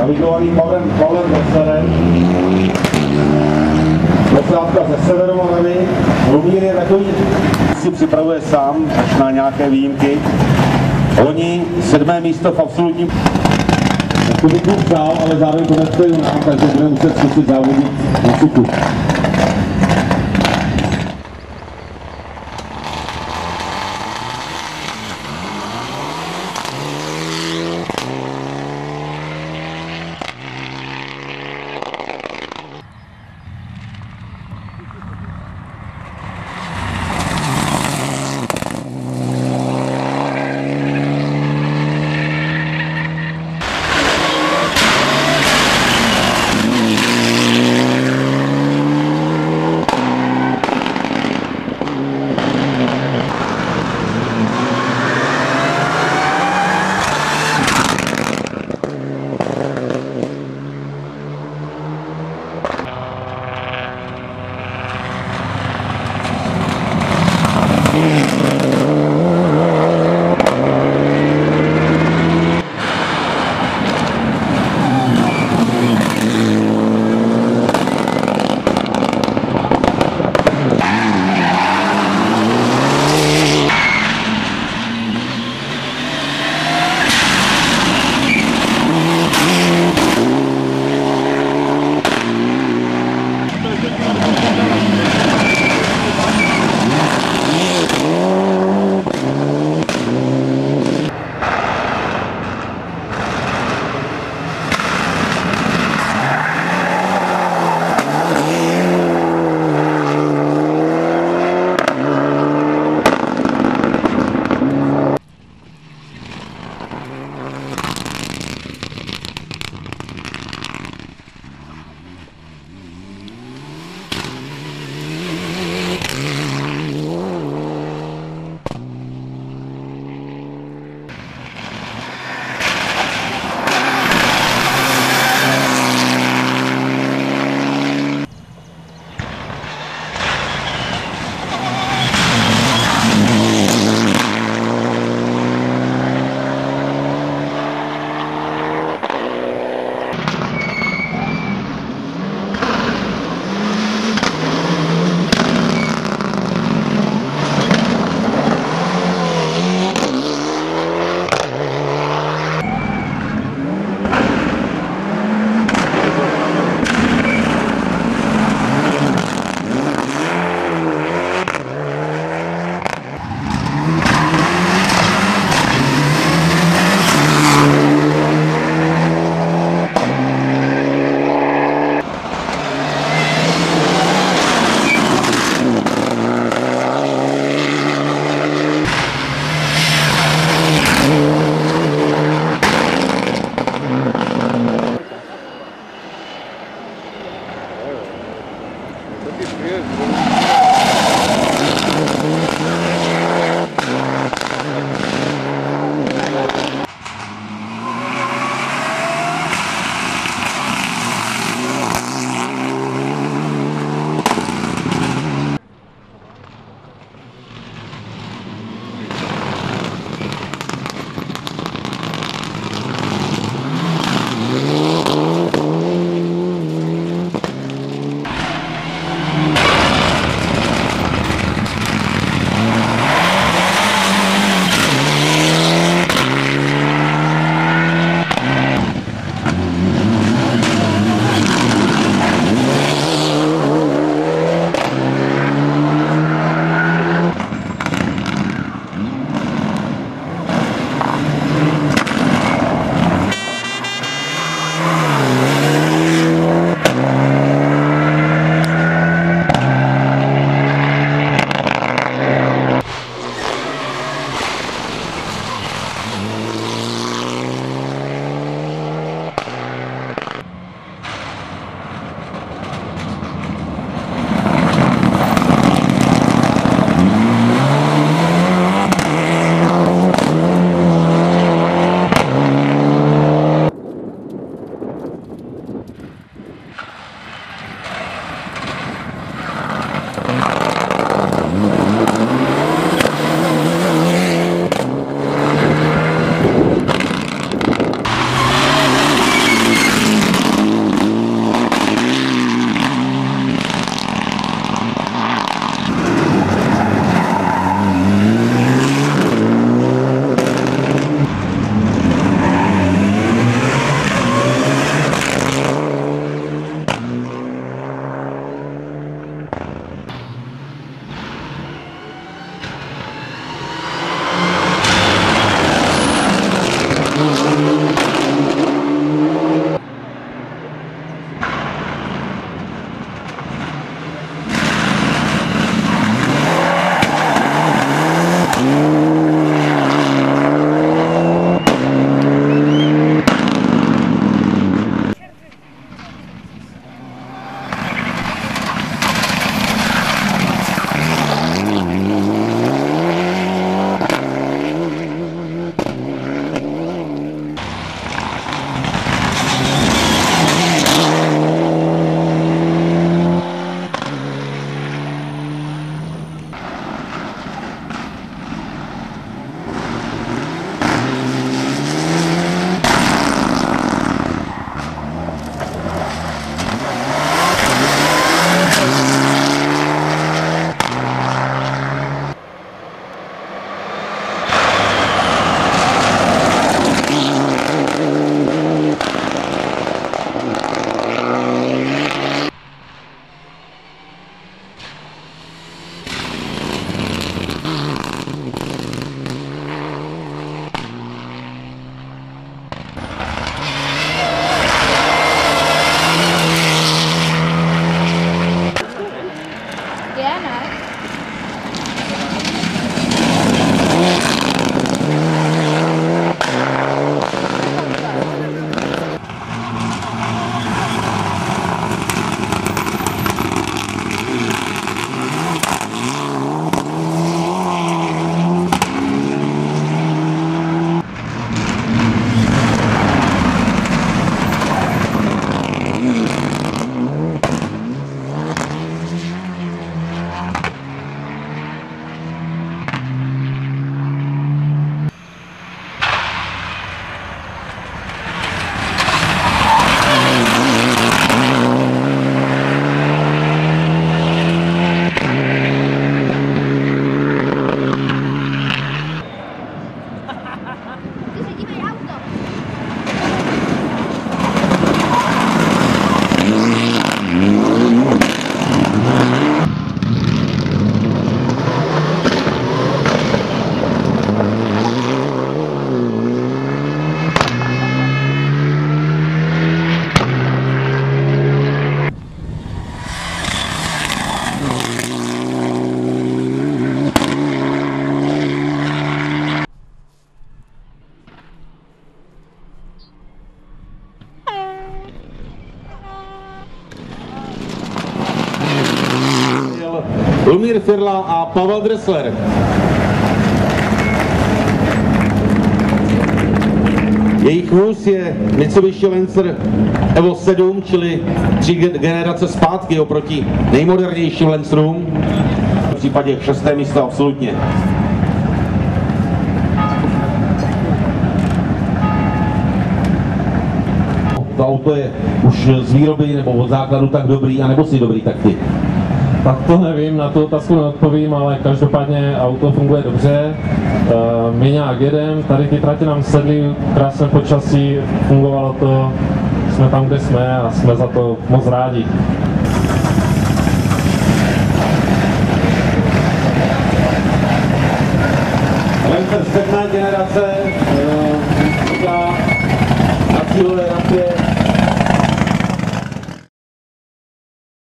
navigovaný Pavlem, Pavlem Veslerem. Posádka ze Severomoravy. Lumír je takový, si připravuje sám, až na nějaké výjimky. Loni sedmé místo v absolutním to by klub přál, ale zároveň to nestojí nám, takže budeme muset zkusit závodit na cyklu. Brrr. Ty Firla a Pavel Dressler. Jejich vůz je Mitsubishi Lancer Evo 7, čili tři ge- generace zpátky oproti nejmodernějším Lancerům. V případě šesté místo absolutně. To auto je už z výroby nebo od základu tak dobrý, anebo si dobrý tak ty. Tak to nevím, na tu otázku neodpovím, ale každopádně auto funguje dobře. Eh, My nějak jedem, tady ty tratě nám sedly, krásné počasí, fungovalo to, jsme tam, kde jsme a jsme za to moc rádi. Sedmé generace, eh, na cílové rampě